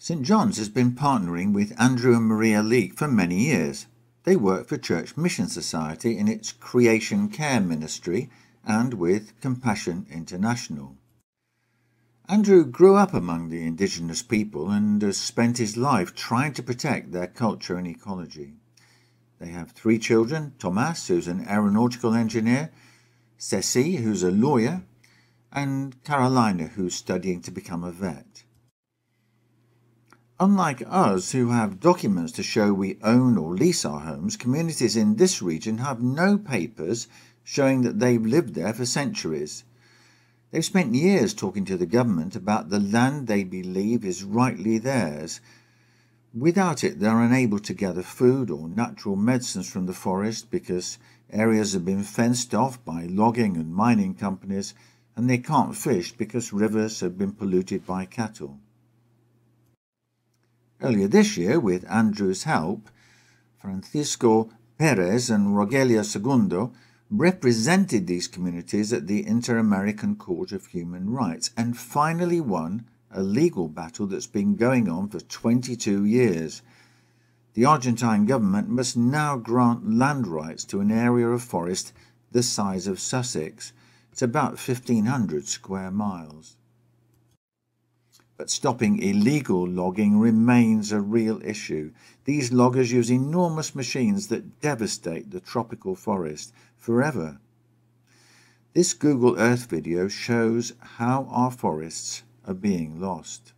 St John's has been partnering with Andrew and Maria Leake for many years. They work for Church Mission Society in its Creation Care Ministry and with Compassion International. Andrew grew up among the indigenous people and has spent his life trying to protect their culture and ecology. They have three children Thomas, who's an aeronautical engineer, Ceci, who's a lawyer, and Carolina, who's studying to become a vet. Unlike us, who have documents to show we own or lease our homes, communities in this region have no papers showing that they've lived there for centuries. They've spent years talking to the government about the land they believe is rightly theirs. Without it, they're unable to gather food or natural medicines from the forest because areas have been fenced off by logging and mining companies, and they can't fish because rivers have been polluted by cattle. Earlier this year, with Andrew's help, Francisco Perez and Rogelio Segundo represented these communities at the Inter American Court of Human Rights and finally won a legal battle that's been going on for 22 years. The Argentine government must now grant land rights to an area of forest the size of Sussex. It's about 1,500 square miles. But stopping illegal logging remains a real issue. These loggers use enormous machines that devastate the tropical forest forever. This Google Earth video shows how our forests are being lost.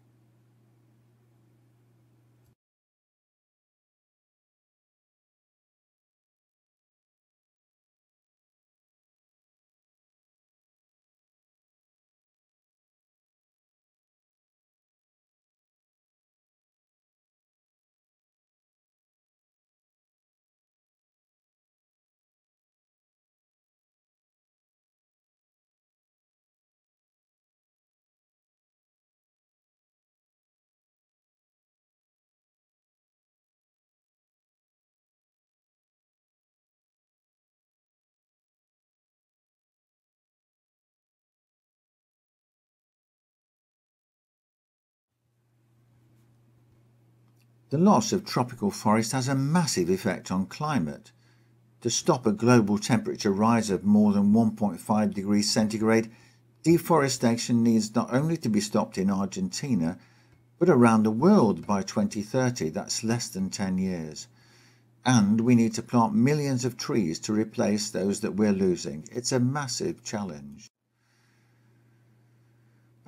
The loss of tropical forest has a massive effect on climate. To stop a global temperature rise of more than 1.5 degrees centigrade, deforestation needs not only to be stopped in Argentina, but around the world by 2030. That's less than 10 years. And we need to plant millions of trees to replace those that we're losing. It's a massive challenge.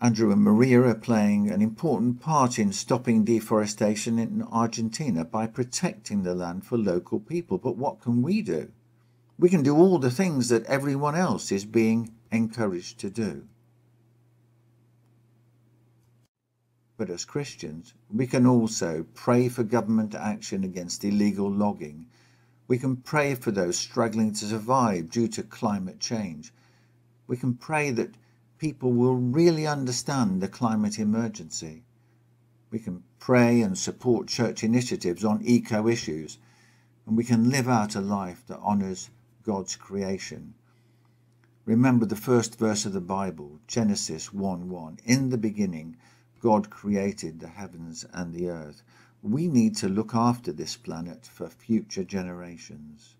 Andrew and Maria are playing an important part in stopping deforestation in Argentina by protecting the land for local people. But what can we do? We can do all the things that everyone else is being encouraged to do. But as Christians, we can also pray for government action against illegal logging. We can pray for those struggling to survive due to climate change. We can pray that people will really understand the climate emergency. We can pray and support church initiatives on eco issues, and we can live out a life that honours God's creation. Remember the first verse of the Bible, Genesis 1 1. In the beginning, God created the heavens and the earth. We need to look after this planet for future generations.